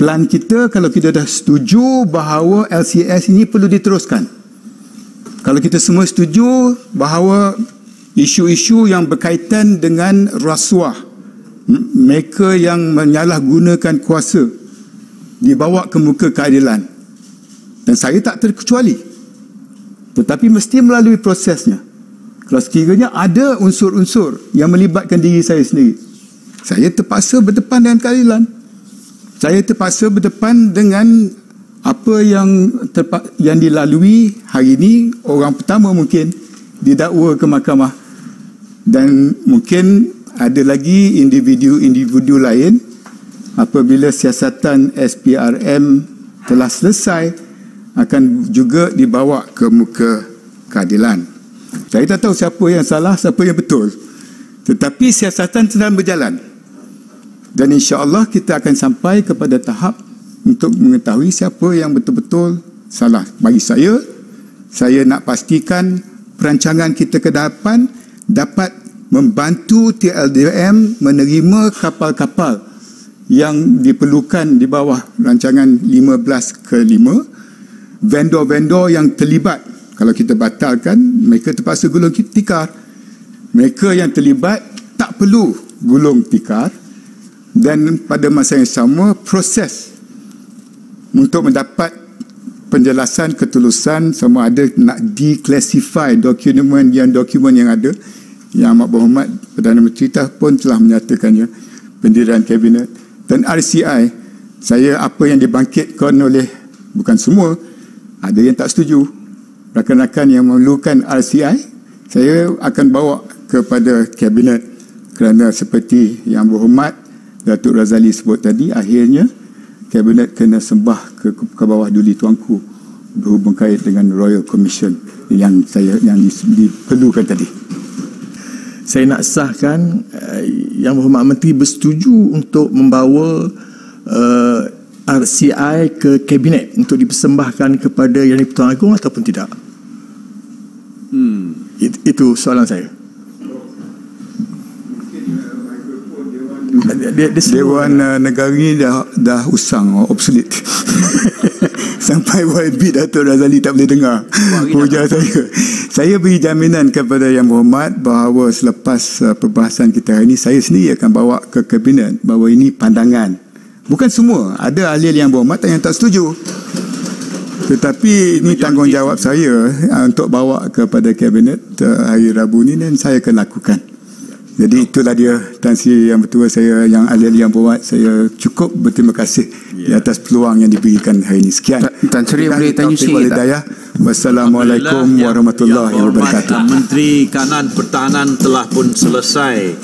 plan kita kalau kita dah setuju bahawa LCS ini perlu diteruskan. Kalau kita semua setuju bahawa isu-isu yang berkaitan dengan rasuah, mereka yang menyalahgunakan kuasa dibawa ke muka keadilan. Dan saya tak terkecuali. Tetapi mesti melalui prosesnya. Kalau sekiranya ada unsur-unsur yang melibatkan diri saya sendiri, saya terpaksa berdepan dengan keadilan saya terpaksa berdepan dengan apa yang terpa- yang dilalui hari ini orang pertama mungkin didakwa ke mahkamah dan mungkin ada lagi individu-individu lain apabila siasatan SPRM telah selesai akan juga dibawa ke muka keadilan. Saya tak tahu siapa yang salah, siapa yang betul. Tetapi siasatan sedang berjalan. Dan insya Allah kita akan sampai kepada tahap untuk mengetahui siapa yang betul-betul salah. Bagi saya, saya nak pastikan perancangan kita ke depan dapat membantu TLDM menerima kapal-kapal yang diperlukan di bawah rancangan 15 ke 5 vendor-vendor yang terlibat. Kalau kita batalkan mereka terpaksa gulung tikar. Mereka yang terlibat tak perlu gulung tikar dan pada masa yang sama proses untuk mendapat penjelasan ketulusan sama ada nak declassify dokumen yang dokumen yang ada yang Amat Berhormat Perdana Menteri pun telah menyatakannya pendirian kabinet. Dan RCI saya apa yang dibangkitkan oleh bukan semua ada yang tak setuju. Rakan-rakan yang memerlukan RCI saya akan bawa kepada kabinet kerana seperti yang berhormat Datuk Razali sebut tadi akhirnya kabinet kena sembah ke, ke bawah duli tuanku berhubung kait dengan Royal Commission yang saya yang diperlukan tadi. Saya nak sahkan uh, yang berhormat menteri bersetuju untuk membawa uh, eh, RCI ke kabinet untuk dipersembahkan kepada Yang di-Pertuan Agong ataupun tidak. Hmm. It, itu soalan saya. Dia, dia Dewan uh, Negara ni dah dah usang obsolete. Sampai YB Datuk Razali tak boleh dengar hujah saya. Saya beri jaminan kepada Yang Berhormat bahawa selepas uh, perbahasan kita hari ini saya sendiri akan bawa ke kabinet bahawa ini pandangan. Bukan semua, ada ahli yang berhormat yang tak setuju. Tetapi ini tanggungjawab saya uh, untuk bawa kepada kabinet uh, hari Rabu ini dan saya akan lakukan. Jadi itulah dia Tan Sri yang betul saya yang ahli-ahli yang buat saya cukup berterima kasih yeah. di atas peluang yang diberikan hari ini. Sekian. Tan Sri boleh tanya sikit tak? Wassalamualaikum warahmatullahi wabarakatuh. Menteri Kanan Pertahanan telah pun selesai